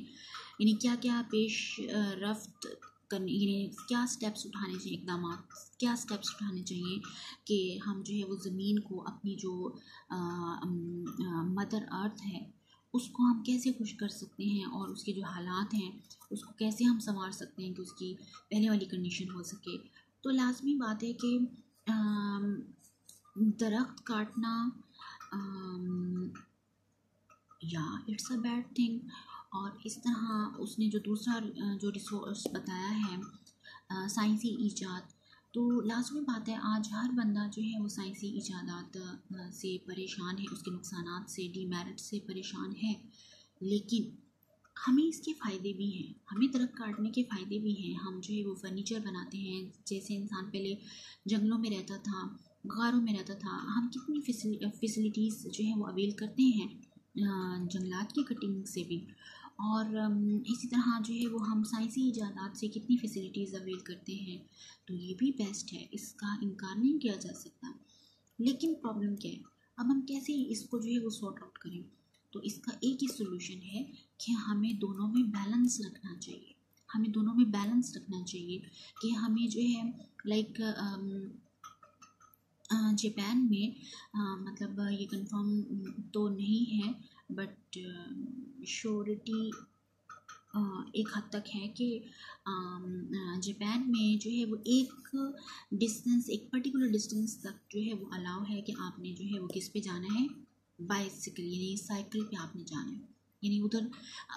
यानी क्या क्या पेश रफ्त करने क्या स्टेप्स उठाने चाहिए इकदाम क्या स्टेप्स उठाने चाहिए कि हम जो है वो ज़मीन को अपनी जो मदर अर्थ है, उसको हम कैसे खुश कर सकते हैं और उसके जो हालात हैं, उसको कैसे हम संवार सकते हैं कि उसकी पहले वाली कंडीशन हो सके? तो लाजमी बात है कि दरख्त काटना या इट्स अ बैड थिंग और इस तरह उसने जो दूसरा जो रिसोर्स बताया है साइंसी ईजाद तो लाजमी बात है, आज हर बंदा जो है वो साइंसी ईजादात से परेशान है, उसके नुकसान से डीमेरिट से परेशान है। लेकिन हमें इसके फ़ायदे भी हैं, हमें दरख्त काटने के फ़ायदे भी हैं। हम जो है वो फर्नीचर बनाते हैं, जैसे इंसान पहले जंगलों में रहता था गारों में रहता था, हम कितनी फैसिलिटीज़ जो है वो अवेल करते हैं जंगलात की कटिंग से भी। और इसी तरह जो है वो हम साइंसी ईजादात से कितनी फैसिलिटीज़ अवेल करते हैं तो ये भी बेस्ट है इसका इनकार नहीं किया जा सकता। लेकिन प्रॉब्लम क्या है? अब हम कैसे इसको जो है वो सॉर्ट आउट करें? तो इसका एक ही सोल्यूशन है कि हमें दोनों में बैलेंस रखना चाहिए। हमें दोनों में बैलेंस रखना चाहिए कि हमें जो है लाइक जापान में आ, मतलब ये कंफर्म तो नहीं है बट श्योरिटी एक हद तक है कि जापान में जो है वो एक डिस्टेंस एक पर्टिकुलर डिस्टेंस तक जो है वो अलाउ है कि आपने जो है वो किस पे जाना है? बाइसिकल यानी साइकिल पे आपने जाना है। यानी उधर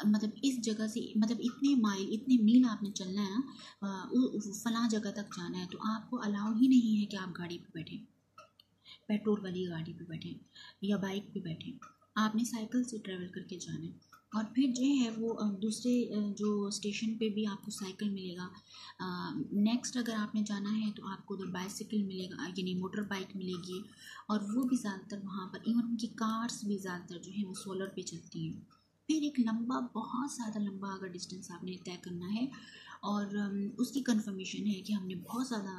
मतलब इस जगह से मतलब इतने माइल इतने मील आपने चलना है ना फला जगह तक जाना है तो आपको अलाउ ही नहीं है कि आप गाड़ी पे बैठें। पेट्रोल वाली गाड़ी पे बैठें या बाइक पे बैठें। आपने साइकिल से ट्रैवल करके जाना है। और फिर जो है वो दूसरे जो स्टेशन पे भी आपको साइकिल मिलेगा। नेक्स्ट अगर आपने जाना है तो आपको उधर बाइसिकल मिलेगा, यानी मोटर बाइक मिलेगी। और वो भी ज़्यादातर वहाँ पर, इवन उनकी कार्स भी ज़्यादातर जो है वो सोलर पे चलती हैं। फिर एक लंबा, बहुत ज़्यादा लंबा अगर डिस्टेंस आपने तय करना है और उसकी कंफर्मेशन है कि हमने बहुत ज़्यादा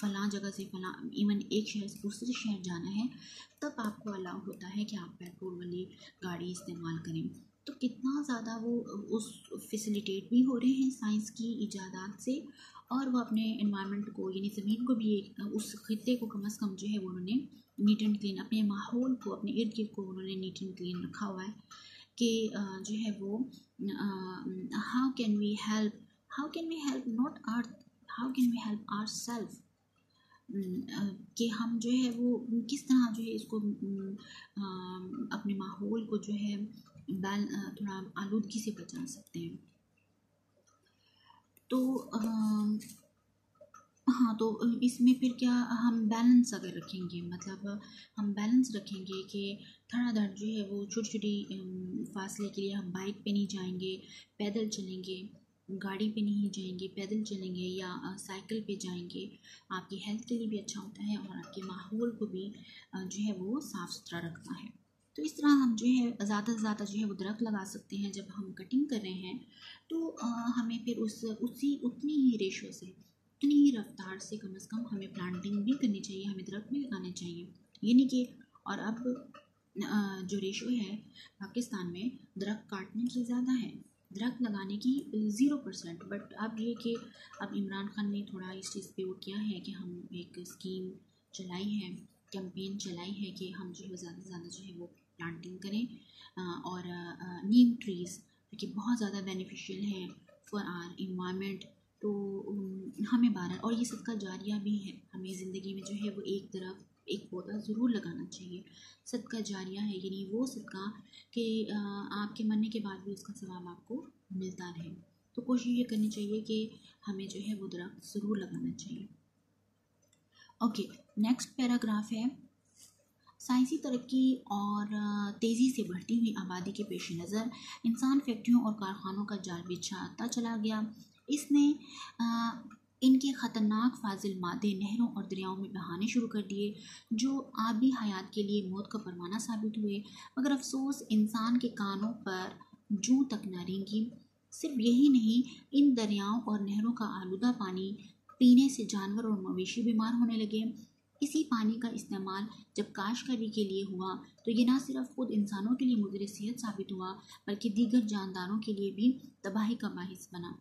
फ़लाँ जगह से फ़लाँ इवन एक शहर से दूसरे शहर जाना है, तब आपको अलाउ होता है कि आप पेट्रोल वाली गाड़ी इस्तेमाल करें। तो कितना ज़्यादा वो, उस फैसिलिटेट भी हो रहे हैं साइंस की ईजादात से, और वो अपने इन्वायरमेंट को, यानी ज़मीन को भी एक, उस खत्े को कम अज़ कम जो है वो उन्होंने नीट एंड क्लीन अपने माहौल को, अपने इर्द गिर्द को उन्होंने नीट एंड क्लीन रखा हुआ है कि जो है वो how can we help how can we help not earth how can we help our self कि हम जो है वो, किस तरह जो है इसको अपने माहौल को जो है बैल थोड़ा आलूदगी से बचा सकते हैं। तो हाँ तो इसमें फिर क्या हम बैलेंस अगर रखेंगे मतलब हम बैलेंस रखेंगे कि धड़ जो है वो छोटी छोटी फासले के लिए हम बाइक पे नहीं जाएँगे, पैदल चलेंगे गाड़ी पे नहीं जाएँगे, पैदल चलेंगे या साइकिल पे जाएँगे, आपकी हेल्थ के लिए भी अच्छा होता है और आपके माहौल को भी जो है वो साफ़ सुथरा रखता है। तो इस तरह हम जो है ज़्यादा से ज़्यादा जो है वो दरख्त लगा सकते हैं जब हम कटिंग कर रहे हैं तो हमें फिर उस, उसी, उतनी ही रेशो से, उतनी ही रफ्तार से कम अज़ कम हमें प्लांटिंग भी करनी चाहिए, हमें दरख्त भी लगाने चाहिए। यानी कि, और अब जो रेशो है, पाकिस्तान में दरख्त काटने की ज़्यादा है। दरख्त लगाने की ज़ीरो परसेंट बट अब ये कि अब इमरान खान ने थोड़ा इस चीज़ पे वो किया है कि हम एक स्कीम चलाई है कैंपेन चलाई है कि हम जो है ज़्यादा से ज़्यादा जो है वो प्लांटिंग करें और नीम ट्रीज़ कि बहुत ज़्यादा बेनिफिशियल हैं फॉर आर इन्वायरमेंट तो हमें बारह और ये सबका जारिया भी है, हमें ज़िंदगी में जो है वो एक तरफ़ एक पौधा ज़रूर लगाना चाहिए। सदका जारिया है यानी वो सदका कि आपके मरने के बाद भी उसका सवाब आपको मिलता रहे। तो कोशिश ये करनी चाहिए कि हमें जो है वो दरख्त ज़रूर लगाना चाहिए। ओके नेक्स्ट पैराग्राफ है। साइंसी तरक्की और तेज़ी से बढ़ती हुई आबादी के पेश नज़र। इंसान फैक्ट्रियों और कारखानों का जाल बिछाता चला गया। इसने इनके ख़तरनाक फाजिल मादे नहरों और दरियाओं में बहाने शुरू कर दिए, जो आबी हयात के लिए मौत का परवाना साबित हुए। मगर अफसोस, इंसान के कानों पर जूँ तक न रेंगी। सिर्फ़ यही नहीं, इन दरियाओं और नहरों का आलूदा पानी पीने से जानवर और मवेशी बीमार होने लगे। इसी पानी का इस्तेमाल जब काश्तकारी के लिए हुआ तो ये ना सिर्फ़ खुद इंसानों के लिए मुजर सेहत साबित हुआ, बल्कि दीगर जानदारों के लिए भी तबाही का बाहिस बना।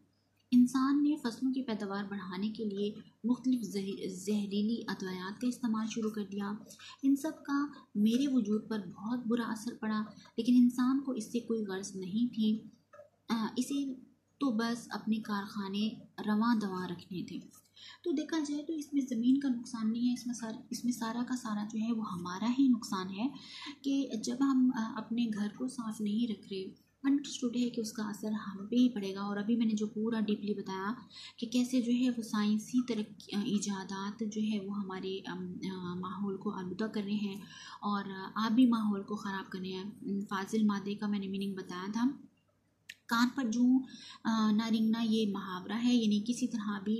इंसान ने फ़सलों की पैदावार बढ़ाने के लिए मुख्तलिफ़ जहरीली अदवायात का इस्तेमाल शुरू कर दिया। इन सब का मेरे वजूद पर बहुत बुरा असर पड़ा, लेकिन इंसान को इससे कोई गर्ज नहीं थी। इसे तो बस अपने कारखाने रवा दवा रखने थे। तो देखा जाए तो इसमें ज़मीन का नुकसान नहीं है, इसमें सारा इसमें सारा का सारा जो है वो हमारा ही नुकसान है कि जब हम अपने घर को साफ़ नहीं रख रहे अंडरस्टूड है कि उसका असर हम पे ही पड़ेगा। और अभी मैंने जो पूरा डीपली बताया कि कैसे जो है वो साइंसी तरक्की ईजादात जो है वो हमारे माहौल को आलूदा कर रहे हैं और आबी माहौल को ख़राब कर रहे हैं। फाजिल मादे का मैंने मीनिंग बताया था। कान पर जूँ ना रिंगना ये मुहावरा है, यानी किसी तरह भी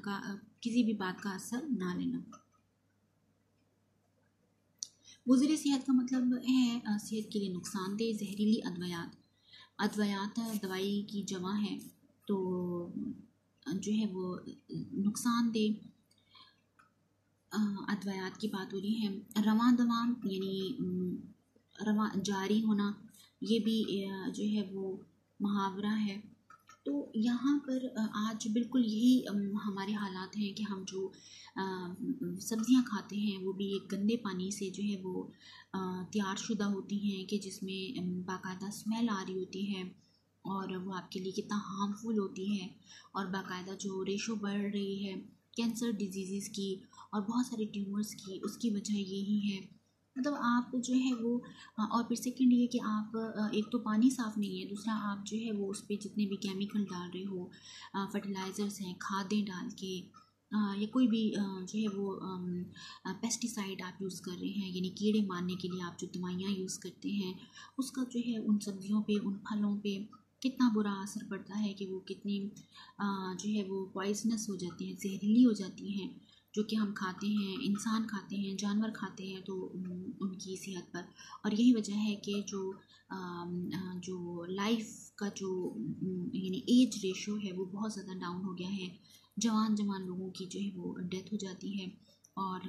का किसी भी बात का असर ना लेना। मुजर सेहत का मतलब है सेहत के लिए नुकसानदेह, जहरीली अद्वयात। अद्वयात दवाई की जमा है तो जो है वो, नुकसानदेह अद्वयात की बात हो रही है। रवा दवा यानी रवा, जारी होना, ये भी जो है वो मुहावरा है। तो यहाँ पर आज बिल्कुल यही हमारे हालात हैं कि हम जो सब्ज़ियाँ खाते हैं, वो भी एक गंदे पानी से जो है वो तैयार शुदा होती हैं कि जिसमें बाकायदा स्मेल आ रही होती है और वो आपके लिए कितना हार्मफुल होती है और बाकायदा जो रेशो बढ़ रही है कैंसर डिज़ीज़ की और बहुत सारे ट्यूमर्स की, उसकी वजह यही है मतलब आप जो है वो और फिर सेकेंड ये कि आप एक तो पानी साफ़ नहीं है, दूसरा आप जो है वो उस पर जितने भी केमिकल डाल रहे हो फर्टिलाइज़र्स हैं, खादें डाल के या कोई भी जो है वो पेस्टिसाइड आप यूज़ कर रहे हैं, यानी कीड़े मारने के लिए आप जो दवाइयाँ यूज़ करते हैं, उसका जो है उन सब्जियों पे, उन फलों पे कितना बुरा असर पड़ता है कि वो कितनी जो है वो पॉइजनस हो जाती हैं, जहरीली हो जाती हैं जो कि हम खाते हैं, इंसान खाते हैं, जानवर खाते हैं तो उनकी सेहत पर। और यही वजह है कि जो जो लाइफ का जो यानी एज रेशो है, वो बहुत ज़्यादा डाउन हो गया है। जवान जवान लोगों की जो है वो डेथ हो जाती है। और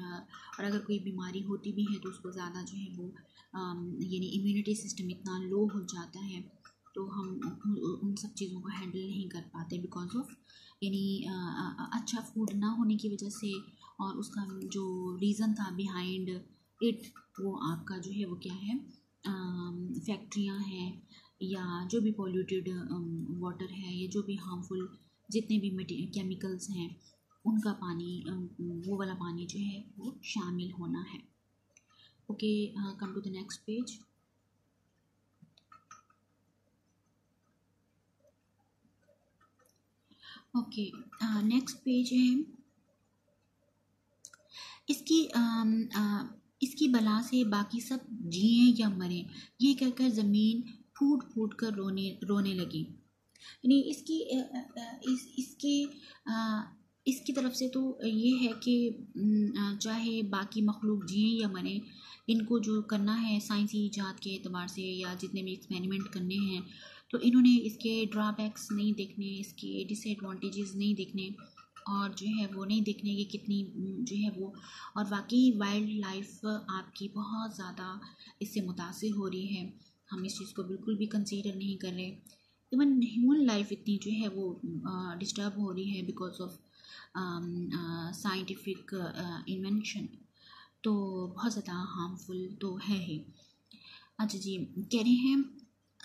और अगर कोई बीमारी होती भी है तो उसको ज़्यादा जो है वो यानी इम्यूनिटी सिस्टम इतना लो हो जाता है। तो हम उन सब चीज़ों को हैंडल नहीं कर पाते बिकॉज़ ऑफ़ यानी अच्छा फ़ूड ना होने की वजह से और उसका जो रीज़न था बिहाइंड इट वो आपका जो है वो क्या है फैक्ट्रियाँ हैं या जो भी पॉल्यूटेड वाटर है या जो भी हार्मफुल जितने भी केमिकल्स हैं, उनका पानी वो वाला पानी जो है वो शामिल होना है। Okay come to the next page okay next page है। इसकी uh, uh, इसकी बला से बाकी सब जिए या मरें ये कहकर ज़मीन फूट फूट कर रोने रोने लगी। यानी इसकी इस इसके इसकी तरफ़ से तो ये है कि चाहे बाकी मखलूक जिए या मरें इनको जो करना है साइंसी ईजाद के अतबार से या जितने भी एक्सपेरिमेंट करने हैं तो इन्होंने इसके ड्रॉबैक्स नहीं देखने, इसके डिसएडवांटेजेस नहीं देखने और जो है वो नहीं देखने की कितनी जो है वो और वाकई वाइल्ड लाइफ आपकी बहुत ज़्यादा इससे मुतासर हो रही है। हम इस चीज़ को बिल्कुल भी कंसीडर नहीं कर रहे। इवन ह्यूमन लाइफ इतनी जो है वो डिस्टर्ब हो रही है बिकॉज़ ऑफ़ साइंटिफिक इन्वेंशन तो बहुत ज़्यादा हार्मफुल तो है ही। अच्छा जी, कह रहे हैं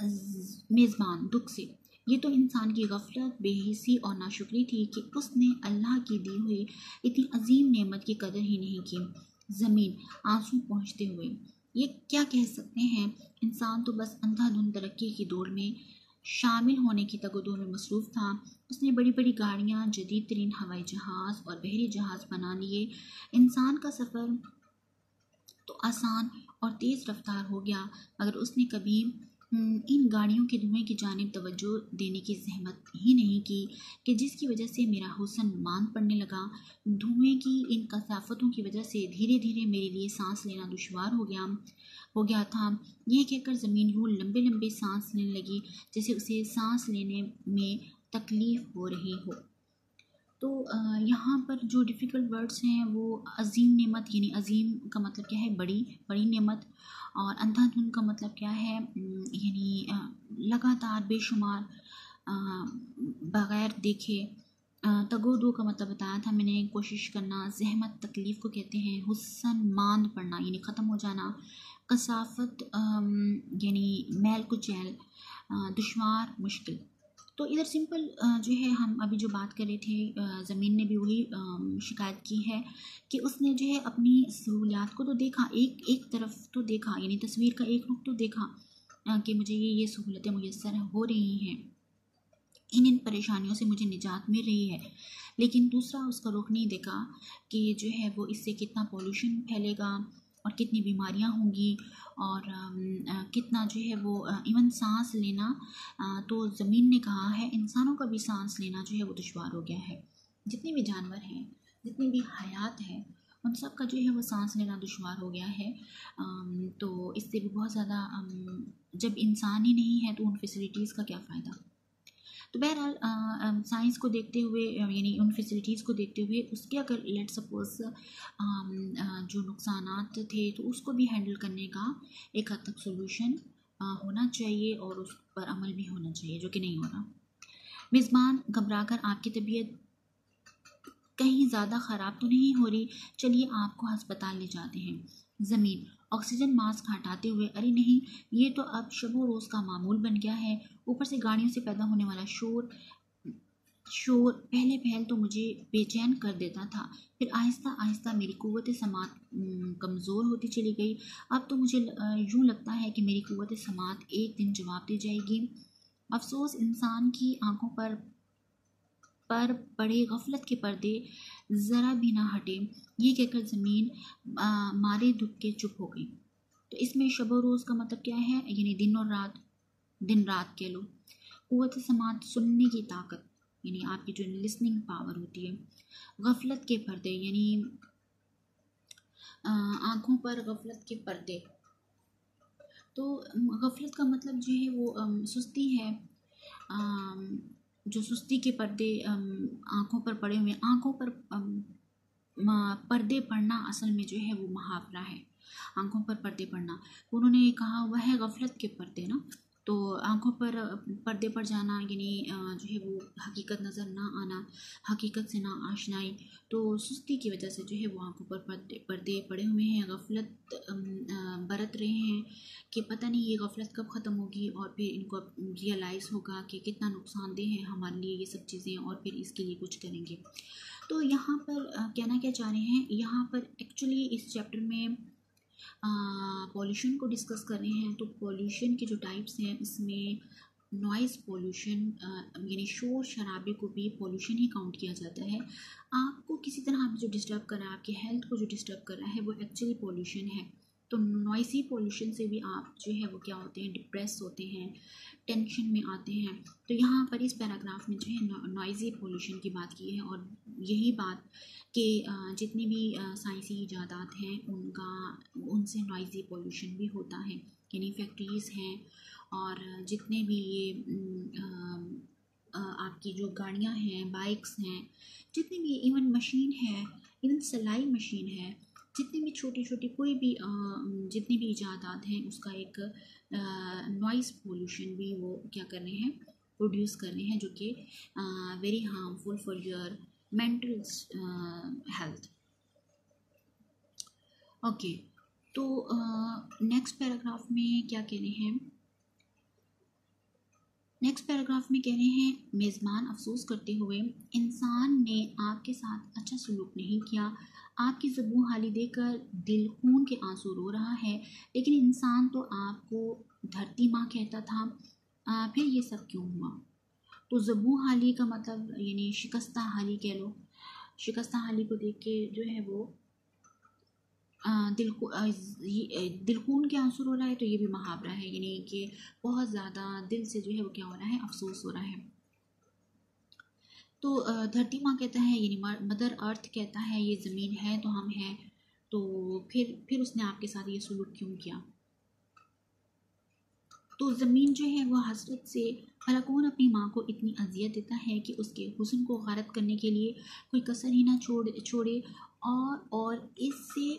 मेज़बान, दुख से। ये तो इंसान की गफलत, बेहिसी और नाशुक्री थी कि उसने अल्लाह की दी हुई इतनी अजीम नेमत की कदर ही नहीं की। ज़मीन, आँसू पहुँचते हुए। ये क्या कह सकते हैं? इंसान तो बस अंधाधुंध तरक्की की दौड़ में शामिल होने की तगदों में मसरूफ़ था। उसने बड़ी बड़ी गाड़ियाँ जदीद तरीन हवाई जहाज़ और बहरी जहाज़ बना लिए। इंसान का सफ़र तो आसान और तेज़ रफ्तार हो गया, मगर उसने कभी इन गाड़ियों के धुएँ की जानब तवज्जो देने की जहमत ही नहीं की कि जिसकी वजह से मेरा हुसन मान पड़ने लगा, धुएँ की इन कसाफ़तों की वजह से धीरे धीरे मेरे लिए सांस लेना दुशवार हो गया हो गया था। यह कहकर ज़मीन यूँ लंबे लंबे सांस लेने लगी, जैसे उसे सांस लेने में तकलीफ़ हो रही हो। तो यहाँ पर जो डिफ़िकल्ट वर्ड्स हैं, वो अजीम नेमत, यानी अजीम का मतलब क्या है? बड़ी बड़ी नेमत। और अंधाधुन का मतलब क्या है? यानी लगातार बेशुमार बग़ैर देखे तगोदो का मतलब बताया था मैंने, कोशिश करना, जहमत, तकलीफ़ को कहते हैं, हुसन, मांद पड़ना यानी ख़त्म हो जाना, कसाफत यानी मैल कुचैल दुशवार, मुश्किल। तो इधर सिंपल जो है, हम अभी जो बात कर रहे थे ज़मीन ने भी वही शिकायत की है कि उसने जो है अपनी सहूलियात को तो देखा, एक एक तरफ़ तो देखा, यानी तस्वीर का एक रुख तो देखा कि मुझे ये ये सहूलतें मैसर हो रही हैं। इन इन परेशानियों से मुझे निजात मिल रही है। लेकिन दूसरा उसका रुख नहीं देखा कि जो है वो इससे कितना पॉल्यूशन फैलेगा और कितनी बीमारियाँ होंगी और कितना जो है वो इवन सांस लेना तो ज़मीन ने कहा है, इंसानों का भी सांस लेना जो है वो दुशवार हो गया है। जितने भी जानवर हैं, जितनी भी हयात है, उन सब का जो है वो सांस लेना दुशवार हो गया है। तो इससे भी बहुत ज़्यादा जब इंसान ही नहीं है तो उन फैसिलिटीज़ का क्या फ़ायदा? तो बहरहाल साइंस को देखते हुए यानी उन फैसिलिटीज़ को देखते हुए उसके अगर लेट सपोज़ जो नुकसान थे तो उसको भी हैंडल करने का एक हद तक सोल्यूशन होना चाहिए और उस पर अमल भी होना चाहिए, जो कि नहीं हो रहा। मेज़बान घबरा कर आपकी तबीयत कहीं ज़्यादा ख़राब तो नहीं हो रही? चलिए आपको अस्पताल ले जाते हैं। ज़मीन ऑक्सीजन मास्क हटाते हुए, अरे नहीं, ये तो अब शबो रोज़ का मामूल बन गया है। ऊपर से गाड़ियों से पैदा होने वाला शोर शोर पहले पहल तो मुझे बेचैन कर देता था। फिर आहिस्ता आहिस्ता मेरी क़वत समात कमज़ोर होती चली गई। अब तो मुझे यूँ लगता है कि मेरी क़वत समात एक दिन जवाब दे जाएगी। अफसोस इंसान की आँखों पर पर पड़े गफलत के पर्दे ज़रा भी ना हटे। ये कहकर ज़मीन मारे दुख के चुप हो गई। तो इसमें शब रोज़ का मतलब क्या है? यानी दिन और रात, दिन रात कह लो। क़वत समात सुनने की ताकत, यानी आपकी जो लिसनिंग पावर होती है। गफलत के पर्दे, यानी आँखों पर गफलत के पर्दे। तो गफलत का मतलब जो है वो सुस्ती है जो सुस्ती के पर्दे आँखों पर पड़े हुए, आँखों पर पर्दे पड़ना असल में जो है वो मुहावरा है। आँखों पर पर्दे पड़ना। उन्होंने कहा, वह है गफलत के पर्दे ना? तो आँखों पर, पर्दे पड़ जाना, यानी जो है वो हकीकत नज़र ना आना, हकीकत से ना आशनाई तो सुस्ती की वजह से जो है वो आँखों पर पर्दे पर्दे पड़े हुए हैं, गफलत बरत रहे हैं कि पता नहीं ये गफलत कब ख़त्म होगी और फिर इनको रियलाइज़ होगा कि कितना नुकसानदेह है हमारे लिए ये सब चीज़ें और फिर इसके लिए कुछ करेंगे। तो यहाँ पर कहना क्या चाह रहे हैं? यहाँ पर एक्चुअली इस चैप्टर में पॉल्यूशन को डिस्कस कर रहे हैं तो पॉल्यूशन के जो टाइप्स हैं, इसमें नॉइज़ पॉल्यूशन यानी शोर शराबे को भी पॉल्यूशन ही काउंट किया जाता है। आपको किसी तरह आप जो डिस्टर्ब कर रहा है, आपकी हेल्थ को जो डिस्टर्ब कर रहा है, वो एक्चुअली पॉल्यूशन है। तो नॉइसी पॉल्यूशन से भी आप जो है वो क्या होते हैं डिप्रेस होते हैं टेंशन में आते हैं। तो यहाँ पर इस पैराग्राफ में जो है नॉइज़ी पोल्यूशन की बात की है और यही बात कि जितनी भी साइंसी ईजादात हैं, उनका, उनसे नॉइज़ी पॉल्यूशन भी होता है। यानी फैक्ट्रीज़ हैं और जितने भी ये आपकी जो गाड़ियाँ हैं बाइक्स हैं, जितनी भी इवन मशीन है इवन सिलाई मशीन है जितनी भी छोटी छोटी कोई भी जितनी भी ईजादात हैं, उसका एक नॉइस पोल्यूशन भी वो क्या कर रहे हैं प्रोड्यूस कर रहे हैं, जो कि very harmful for your mental health okay तो नेक्स्ट पैराग्राफ में क्या कह रहे हैं? नेक्स्ट पैराग्राफ में कह रहे हैं, मेज़बान अफसोस करते हुए, इंसान ने आपके साथ अच्छा सलूक नहीं किया आपकी जबू हाली देकर दिल खून के आँसू रो रहा है लेकिन इंसान तो आपको धरती माँ कहता था आ, फिर ये सब क्यों हुआ? तो जबू हाली का मतलब यानी शिकस्ता हाली कह लो शिकस्ता हाली को देख के जो है वो आ, दिल को दिल खून के आँसू रो रहा है तो ये भी मुहावरा है यानी कि बहुत ज़्यादा दिल से जो है वो क्या हो रहा है अफसोस हो रहा है। तो धरती माँ कहता है, यानी मदर अर्थ कहता है, ये ज़मीन है तो हम हैं। तो फिर फिर उसने आपके साथ ये सलूक क्यों किया? तो ज़मीन जो है वह हसरत से भला कौन अपनी माँ को इतनी अजियत देता है कि उसके हुसन को गारत करने के लिए कोई कसर ही ना छोड़, छोड़े और और इससे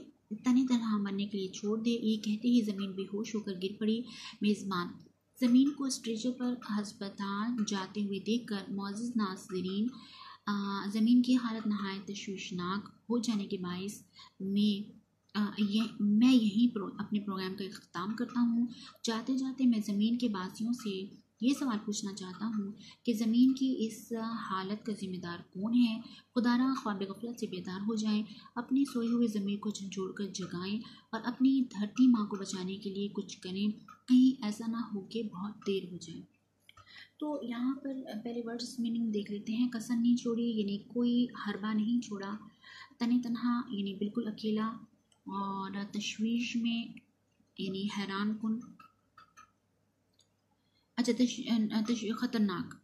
तने तरह मरने के लिए छोड़ दे। ये कहते ही ज़मीन बेहोश होकर गिर पड़ी। मेज़बान ज़मीन को स्ट्रेचर पर हस्पताल जाते हुए देखकर मोज़ नाजरीन ज़मीन की हालत नहायत तशवीशनाक हो जाने के बायस में ये मैं यहीं प्रो, अपने प्रोग्राम का अख्ताम करता हूँ। जाते जाते मैं ज़मीन के बासियों से ये सवाल पूछना चाहता हूँ कि ज़मीन की इस हालत का ज़िम्मेदार कौन है? खुदारा ख्वाब गफलत से बेदार हो जाएँ अपनी सोए हुए ज़मीन को झंझोड़ कर जगाएँ और अपनी धरती माँ को बचाने के लिए कुछ करें। कहीं ऐसा ना हो कि बहुत देर हो जाए। तो यहाँ पर पहले वर्ड्स मीनिंग देख लेते हैं। कसन नहीं छोड़ी यानी कोई हरबा नहीं छोड़ा। तने तनहा यानी बिल्कुल अकेला। और तशवीश में यानी हैरान कन अच्छा तश, तश ख़तरनाक।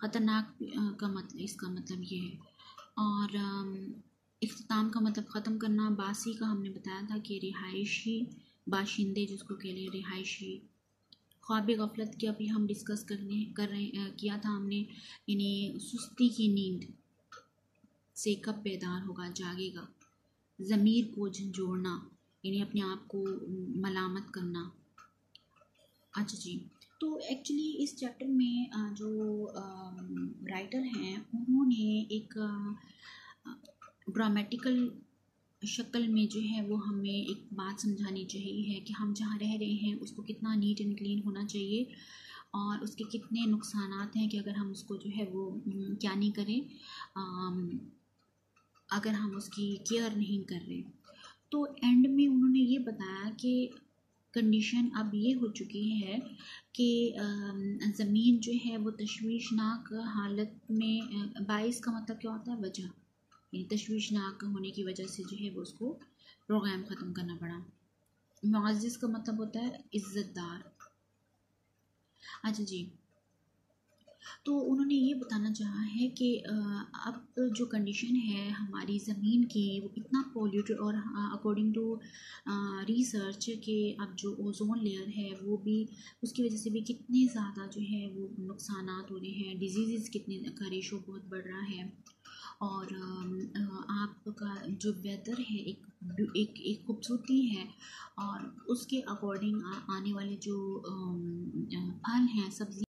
ख़तरनाक का मतलब इसका मतलब ये है। और अख्ताम का मतलब ख़त्म करना। बासी का हमने बताया था कि रिहायशी बाशिंदे जिसको कह रहे रिहायशी। ख्वाब गफलत की अभी हम डिस्कस करने, कर रहे किया था हमने। यानी सुस्ती की नींद से कब बेदार होगा, जागेगा? ज़मीर को झंझोड़ना, यानी अपने आप को मलामत करना। अच्छा जी तो एक्चुअली इस चैप्टर में जो राइटर हैं, उन्होंने एक ड्रामेटिकल शक्ल में जो है वो हमें एक बात समझानी चाहिए है कि हम जहाँ रह रहे हैं उसको कितना नीट एंड क्लीन होना चाहिए और उसके कितने नुकसान हैं कि अगर हम उसको जो है वो क्या नहीं करें अगर हम उसकी केयर नहीं कर रहे। तो एंड में उन्होंने ये बताया कि कंडीशन अब ये हो चुकी है कि ज़मीन जो है वो तशवीशनाक हालत में बाइस का मतलब क्या होता है? वजह। तशवीशनाक होने की वजह से जो है वो उसको प्रोग्राम ख़त्म करना पड़ा। मुआज़ का मतलब होता है इज़्ज़तदार। अच्छा जी। तो उन्होंने ये बताना चाहा है कि अब जो कंडीशन है हमारी ज़मीन की, वो इतना पॉल्यूटेड और अकॉर्डिंग टू रिसर्च के अब जो ओजोन लेयर है वो भी, उसकी वजह से भी कितने ज़्यादा जो है वो नुकसान हो रहे हैं डिज़ीज़ कितने, का रेशो बहुत बढ़ रहा है। और आपका जो वेदर है एक एक एक खूबसूरती है और उसके अकॉर्डिंग आने वाले जो फल हैं, सब्ज़ी